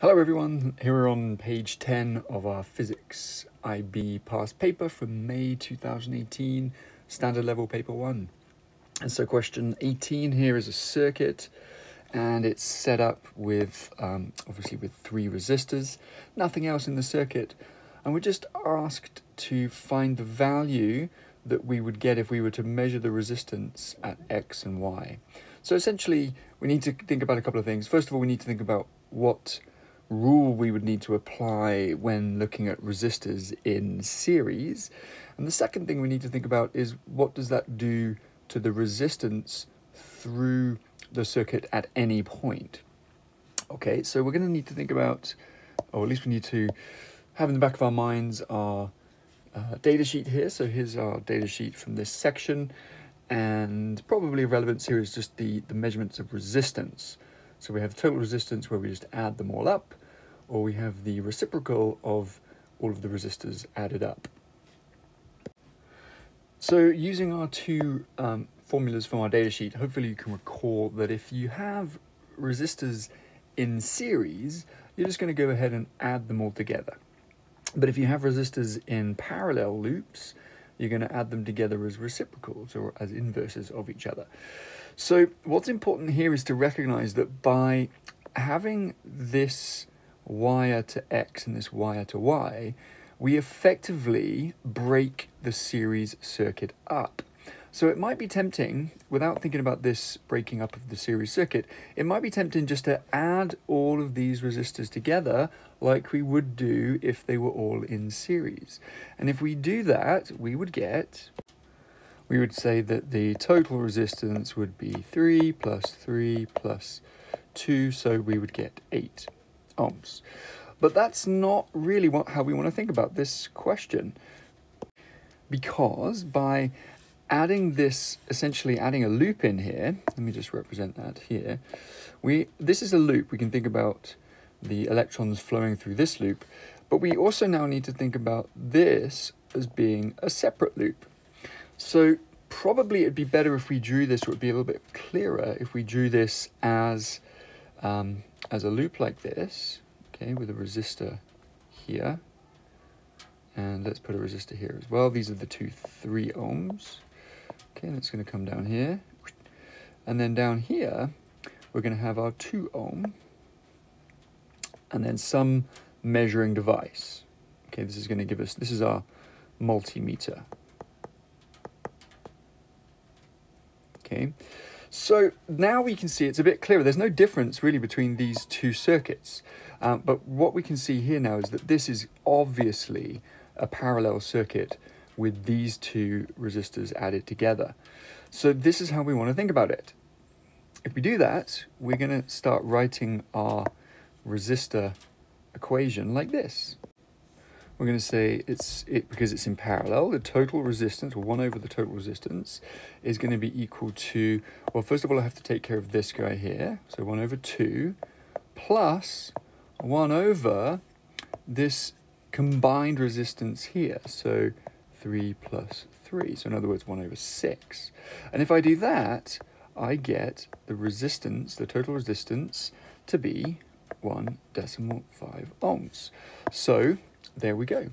Hello everyone, here we're on page 10 of our Physics IB past paper from May 2018, standard level paper 1. And so question 18 here is a circuit and it's set up with, um, obviously with three resistors, nothing else in the circuit. And we're just asked to find the value that we would get if we were to measure the resistance at X and Y. So essentially, we need to think about a couple of things. First of all, we need to think about what rule we would need to apply when looking at resistors in series. And the second thing we need to think about is what does that do to the resistance through the circuit at any point. Okay, so we're going to need to think about, or at least we need to have in the back of our minds our uh, data sheet here. So here's our data sheet from this section. And probably relevance here is just the, the measurements of resistance. So we have total resistance where we just add them all up or we have the reciprocal of all of the resistors added up. So using our two um, formulas from our datasheet, hopefully you can recall that if you have resistors in series, you're just going to go ahead and add them all together. But if you have resistors in parallel loops, you're going to add them together as reciprocals or as inverses of each other. So what's important here is to recognize that by having this wire to X and this wire to Y, we effectively break the series circuit up. So it might be tempting, without thinking about this breaking up of the series circuit, it might be tempting just to add all of these resistors together like we would do if they were all in series. And if we do that, we would get, we would say that the total resistance would be 3 plus 3 plus 2, so we would get 8 ohms. But that's not really what, how we want to think about this question. Because by adding this, essentially adding a loop in here, let me just represent that here, we this is a loop. We can think about the electrons flowing through this loop, but we also now need to think about this as being a separate loop. So probably it'd be better if we drew this, it'd be a little bit clearer if we drew this as um, as a loop like this, okay, with a resistor here. And let's put a resistor here as well. These are the two 3 ohms. Okay, that's going to come down here. And then down here, we're going to have our 2 ohm. And then some measuring device. Okay, this is going to give us, this is our multimeter. Okay, so now we can see it's a bit clearer. There's no difference really between these two circuits. Um, but what we can see here now is that this is obviously a parallel circuit with these two resistors added together. So this is how we want to think about it. If we do that, we're going to start writing our resistor equation like this we're going to say it's it because it's in parallel the total resistance or 1 over the total resistance is going to be equal to well first of all I have to take care of this guy here. So 1 over 2 plus 1 over this combined resistance here. So 3 plus 3 so in other words 1 over 6 and if I do that I get the resistance the total resistance to be 1 decimal 5 ohms. So there we go.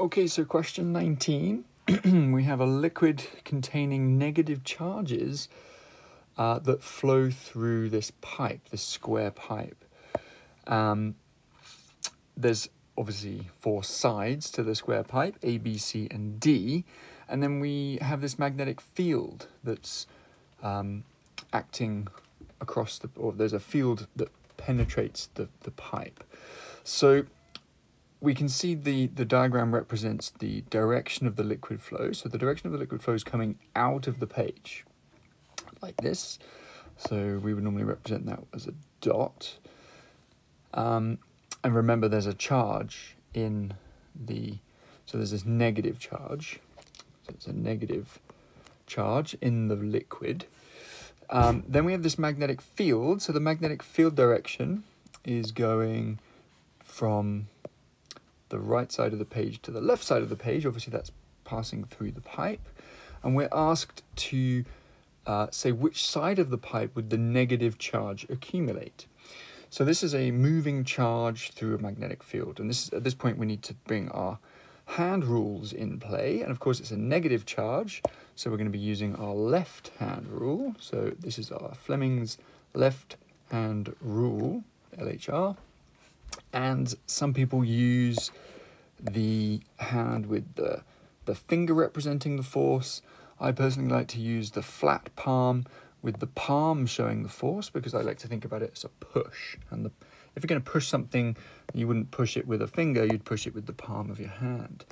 Okay, so question 19. we have a liquid containing negative charges uh, that flow through this pipe, this square pipe. Um, there's obviously four sides to the square pipe, A, B, C, and D. And then we have this magnetic field that's um, acting across the, or there's a field that penetrates the, the pipe. So we can see the, the diagram represents the direction of the liquid flow. So the direction of the liquid flow is coming out of the page, like this. So we would normally represent that as a dot. Um, and remember there's a charge in the, so there's this negative charge. So it's a negative charge in the liquid. Um, then we have this magnetic field. So the magnetic field direction is going from the right side of the page to the left side of the page. Obviously, that's passing through the pipe. And we're asked to uh, say which side of the pipe would the negative charge accumulate. So this is a moving charge through a magnetic field. And this at this point we need to bring our hand rules in play. And of course it's a negative charge. So we're going to be using our left hand rule. So this is our Fleming's left hand rule, LHR. And some people use the hand with the, the finger representing the force. I personally like to use the flat palm with the palm showing the force because I like to think about it as a push. And the, if you're going to push something, you wouldn't push it with a finger, you'd push it with the palm of your hand.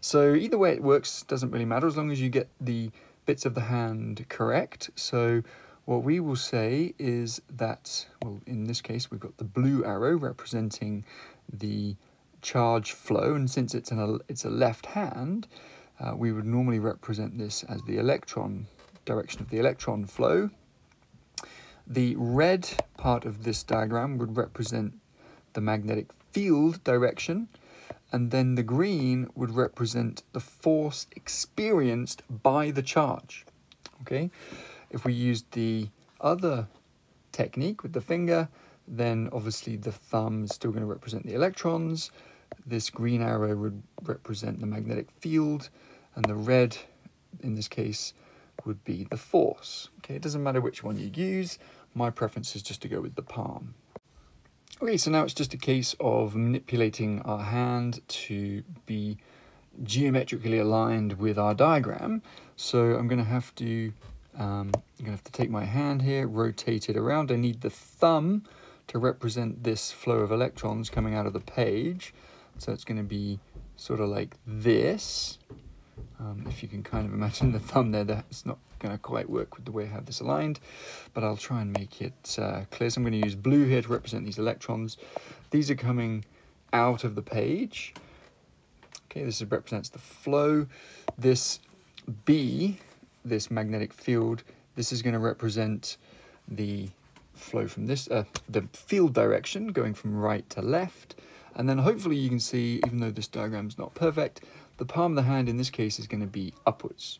So either way it works doesn't really matter as long as you get the bits of the hand correct. So what we will say is that, well, in this case, we've got the blue arrow representing the charge flow, and since it's, an, it's a left hand, uh, we would normally represent this as the electron direction of the electron flow. The red part of this diagram would represent the magnetic field direction, and then the green would represent the force experienced by the charge. Okay, if we used the other technique with the finger, then obviously the thumb is still going to represent the electrons. This green arrow would represent the magnetic field, and the red, in this case, would be the force. Okay, it doesn't matter which one you use. My preference is just to go with the palm. Okay, so now it's just a case of manipulating our hand to be geometrically aligned with our diagram. So I'm going to have to um, I'm going to have to take my hand here, rotate it around. I need the thumb to represent this flow of electrons coming out of the page. So it's going to be sort of like this. Um, if you can kind of imagine the thumb there, that's not going to quite work with the way I have this aligned, but I'll try and make it uh, clear. So I'm going to use blue here to represent these electrons. These are coming out of the page. Okay, this represents the flow. This B, this magnetic field, this is going to represent the flow from this, uh, the field direction going from right to left. And then hopefully you can see, even though this diagram is not perfect, the palm of the hand in this case is going to be upwards.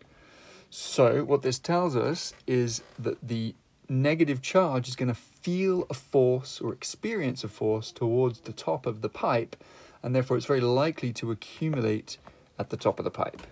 So what this tells us is that the negative charge is going to feel a force or experience a force towards the top of the pipe, and therefore it's very likely to accumulate at the top of the pipe.